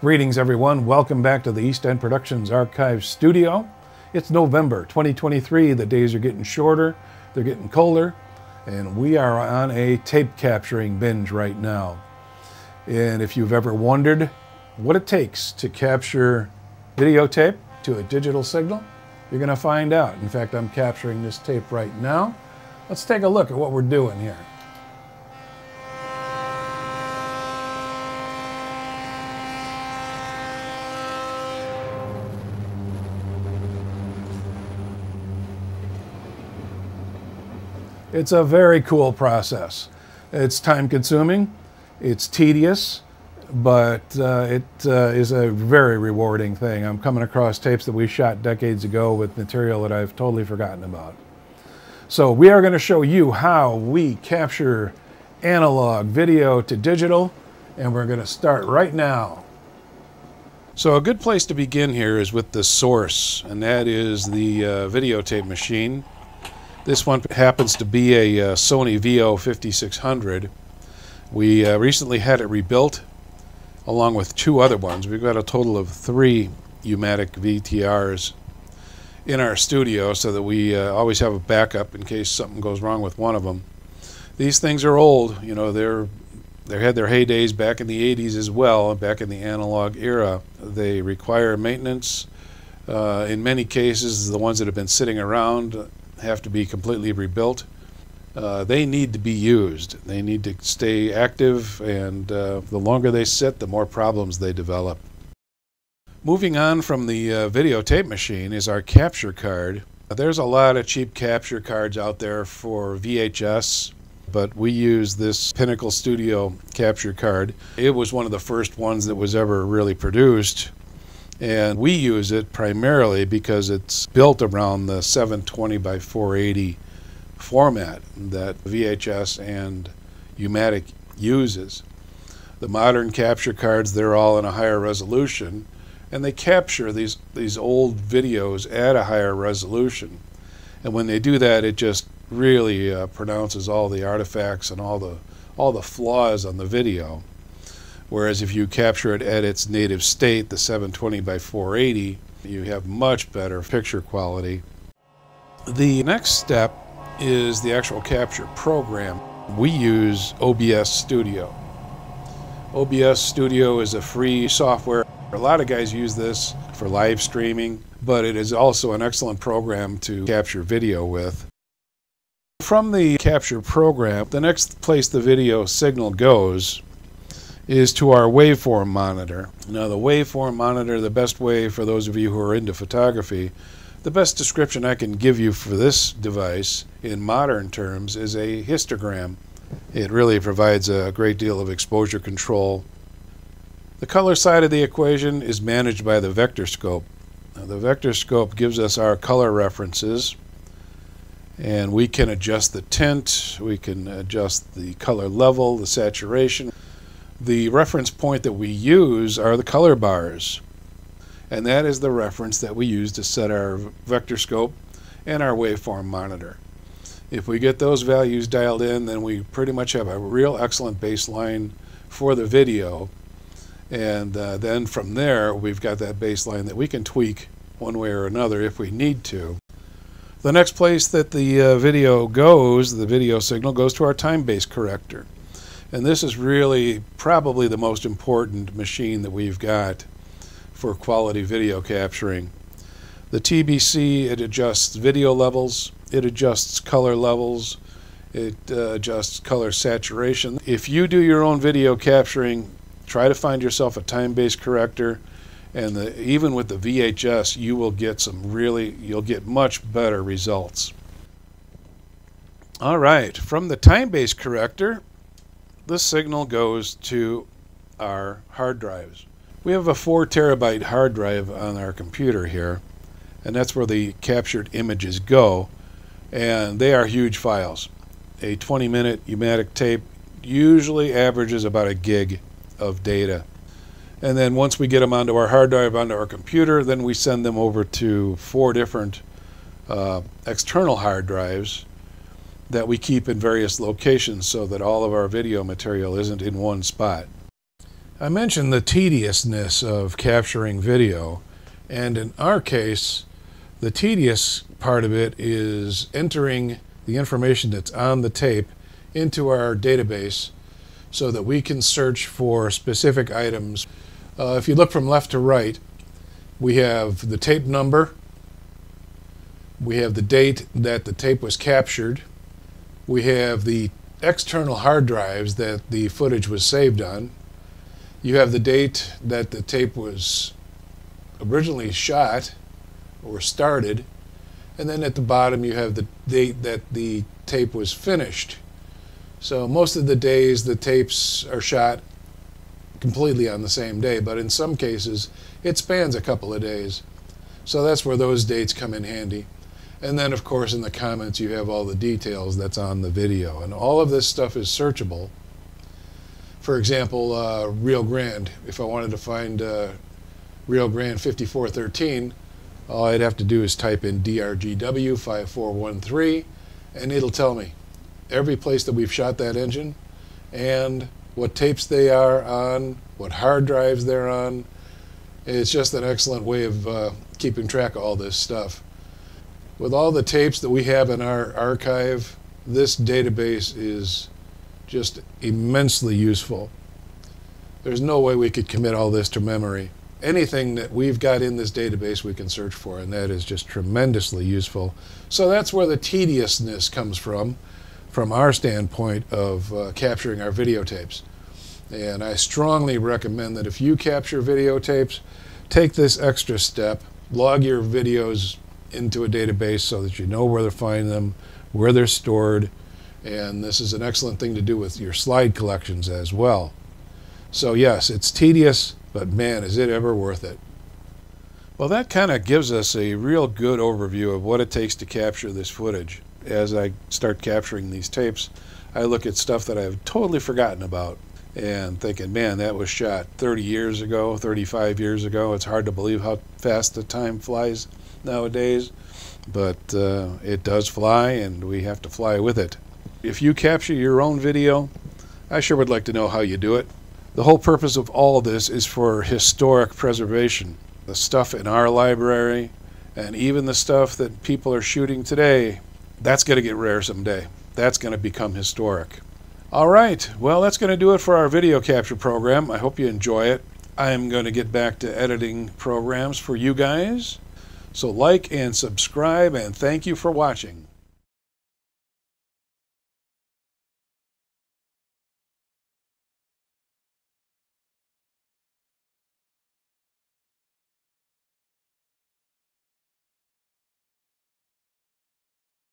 Greetings, everyone. Welcome back to the East End Productions Archive Studio. It's November 2023. The days are getting shorter, they're getting colder, and we are on a tape capturing binge right now. And if you've ever wondered what it takes to capture videotape to a digital signal, you're going to find out. In fact, I'm capturing this tape right now. Let's take a look at what we're doing here. It's a very cool process. It's time consuming, it's tedious, but uh, it uh, is a very rewarding thing. I'm coming across tapes that we shot decades ago with material that I've totally forgotten about. So we are going to show you how we capture analog video to digital, and we're going to start right now. So a good place to begin here is with the source, and that is the uh, videotape machine. This one happens to be a uh, Sony VO5600. We uh, recently had it rebuilt along with two other ones. We've got a total of three U-matic VTRs in our studio so that we uh, always have a backup in case something goes wrong with one of them. These things are old, you know, they're they had their heydays back in the 80s as well, back in the analog era. They require maintenance. Uh, in many cases, the ones that have been sitting around have to be completely rebuilt. Uh, they need to be used. They need to stay active, and uh, the longer they sit, the more problems they develop. Moving on from the uh, videotape machine is our capture card. There's a lot of cheap capture cards out there for VHS, but we use this Pinnacle Studio capture card. It was one of the first ones that was ever really produced. And we use it primarily because it's built around the 720 by 480 format that VHS and U-matic uses. The modern capture cards, they're all in a higher resolution, and they capture these, these old videos at a higher resolution. And when they do that, it just really uh, pronounces all the artifacts and all the, all the flaws on the video. Whereas if you capture it at its native state, the 720 by 480, you have much better picture quality. The next step is the actual capture program. We use OBS Studio. OBS Studio is a free software. A lot of guys use this for live streaming, but it is also an excellent program to capture video with. From the capture program, the next place the video signal goes is to our waveform monitor. Now the waveform monitor, the best way for those of you who are into photography, the best description I can give you for this device in modern terms is a histogram. It really provides a great deal of exposure control. The color side of the equation is managed by the vector scope. Now, the vector scope gives us our color references and we can adjust the tint, we can adjust the color level, the saturation. The reference point that we use are the color bars. And that is the reference that we use to set our vector scope and our waveform monitor. If we get those values dialed in, then we pretty much have a real excellent baseline for the video. And uh, then from there, we've got that baseline that we can tweak one way or another if we need to. The next place that the uh, video goes, the video signal, goes to our time-based corrector. And this is really probably the most important machine that we've got for quality video capturing. The TBC, it adjusts video levels, it adjusts color levels, it uh, adjusts color saturation. If you do your own video capturing, try to find yourself a time-based corrector and the, even with the VHS you will get some really you'll get much better results. All right, from the time-based corrector the signal goes to our hard drives. We have a 4 terabyte hard drive on our computer here, and that's where the captured images go, and they are huge files. A 20 minute U-matic tape usually averages about a gig of data. And then once we get them onto our hard drive, onto our computer, then we send them over to four different uh, external hard drives that we keep in various locations so that all of our video material isn't in one spot. I mentioned the tediousness of capturing video, and in our case, the tedious part of it is entering the information that's on the tape into our database so that we can search for specific items. Uh, if you look from left to right, we have the tape number, we have the date that the tape was captured, we have the external hard drives that the footage was saved on, you have the date that the tape was originally shot or started, and then at the bottom you have the date that the tape was finished. So most of the days the tapes are shot completely on the same day, but in some cases it spans a couple of days. So that's where those dates come in handy. And then of course in the comments you have all the details that's on the video. And all of this stuff is searchable. For example, uh, Rio Grande, if I wanted to find uh, Rio Grande 5413, all I'd have to do is type in DRGW 5413 and it'll tell me every place that we've shot that engine and what tapes they are on, what hard drives they're on. It's just an excellent way of uh, keeping track of all this stuff. With all the tapes that we have in our archive, this database is just immensely useful. There's no way we could commit all this to memory anything that we've got in this database we can search for, and that is just tremendously useful. So that's where the tediousness comes from, from our standpoint of uh, capturing our videotapes. And I strongly recommend that if you capture videotapes, take this extra step, log your videos into a database so that you know where to find them, where they're stored, and this is an excellent thing to do with your slide collections as well. So yes, it's tedious, but man, is it ever worth it. Well, that kind of gives us a real good overview of what it takes to capture this footage. As I start capturing these tapes, I look at stuff that I've totally forgotten about and thinking, man, that was shot 30 years ago, 35 years ago. It's hard to believe how fast the time flies nowadays, but uh, it does fly and we have to fly with it. If you capture your own video, I sure would like to know how you do it. The whole purpose of all this is for historic preservation. The stuff in our library and even the stuff that people are shooting today, that's going to get rare someday. That's going to become historic. All right, well, that's going to do it for our video capture program. I hope you enjoy it. I'm going to get back to editing programs for you guys. So like and subscribe and thank you for watching.